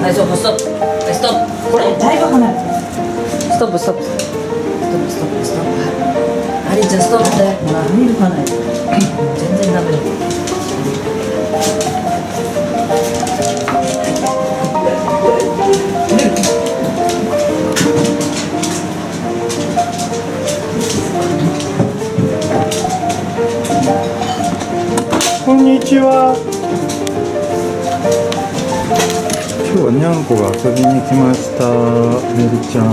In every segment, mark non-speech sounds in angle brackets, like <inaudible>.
はい、ストップ、ストップ。ストップ。これ、だいぶ離れストップ、ストップ。ストップ、ストップ、ストップ。はい。あれじゃ、ストップで。ほら、見るかない。全然ダメだ。こんにちは。にゃんこが遊びに来ました <laughs> メリちゃん。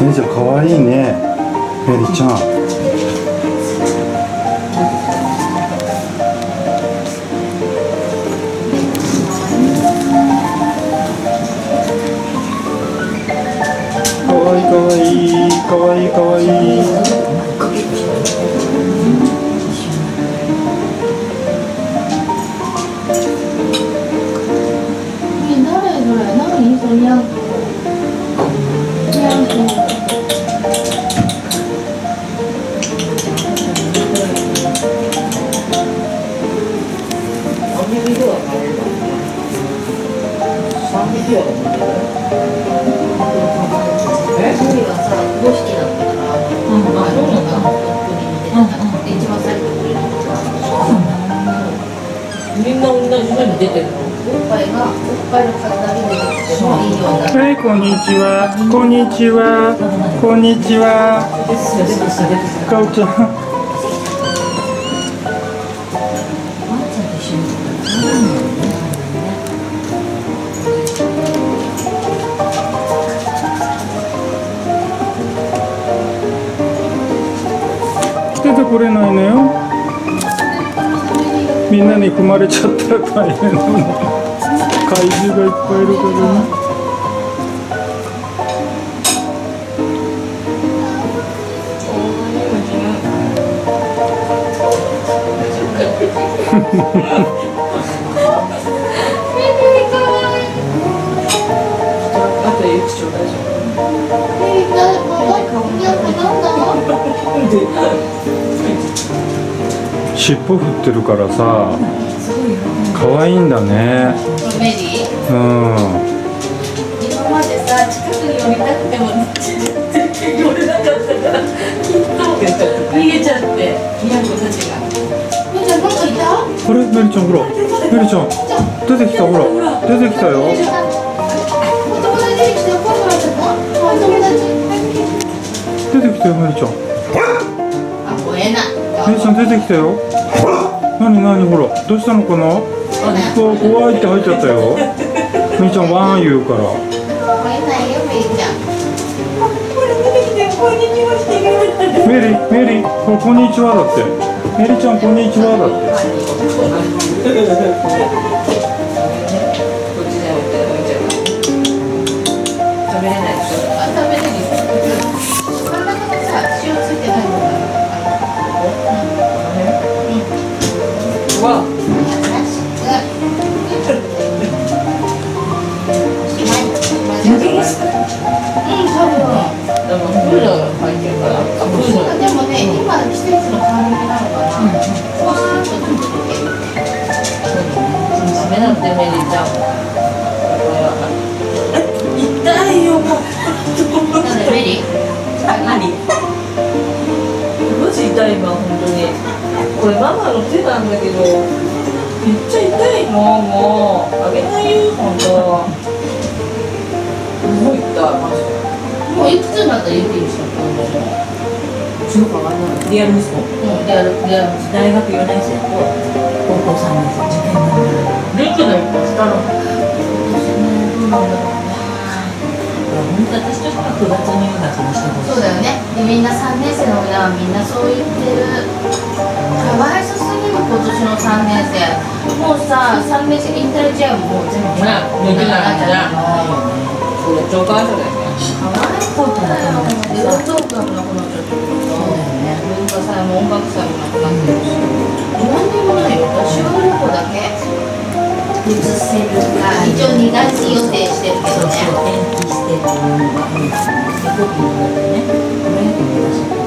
メリちゃん可愛いねメリちゃん。いかわいいかわいい。かわいい、誰それ何それにゃんこにゃんこさ、5匹だったか？ら、うなんだ。国に出てた。で一番最後にみんな同じのに出てるのおっぱいが、おっぱいの数だけ出てきてもいいように。は。いこんにちは。こんにちは。こんにちはてこれないのよ。みんなに踏まれちゃったら大変なの怪獣がいっぱいいるからね。あと <laughs> 尻尾振ってるからさ可愛いんだね。メリー、うん。今までさ、近くに寄りたくても、寄れなかったから、きっと逃げちゃって、にゃんこたちが。みーちゃんなんかいた？あれメリちゃんほら。メリちゃん。出てきたほら。出てきたよ。出てきたよメリちゃん。あ、怖えな。メリちゃん出てきたよなになにほらどうしたのかな？うわ怖いって入っちゃったよ。メリちゃんワーン言うから。メリーちゃん。メリメリこれこんにちはだって。メリちゃんこんにちはだってうわうん、多分でもプールが入ってるからあプールでもね、今季節の変わり目なのかな。ふわーっとちょっと溶ける。ダメだってメリーちゃん。痛いよもうママの手なんだけどめっちゃ痛いのもう。あげないよ本当すごい痛い。マジもういくつになったら言っていいんですか中華がないリアル息子うん、やる、やる。大学4年生。と高校3年生。受験なんだ。リキの一個下の？どうなんだろうね。本当私としては9月入学にしてほしいそうだよね。で、みんな3年生の親はみんなそう言ってる。かわいそすぎる今年の3年生。もうさ、3年生引退試合ももう全部ねみんななっちゃったこれ超かわいそうだよねかわいそうだよ。で、運動部もなくなっちゃったそうだよね文化祭も音楽祭もなくなってるし。何にもないよ。修学旅行だけ？移せるか一応2月予定してるけどね。延期してるのがうんでコピーになってね。これで出してくれる感じだっ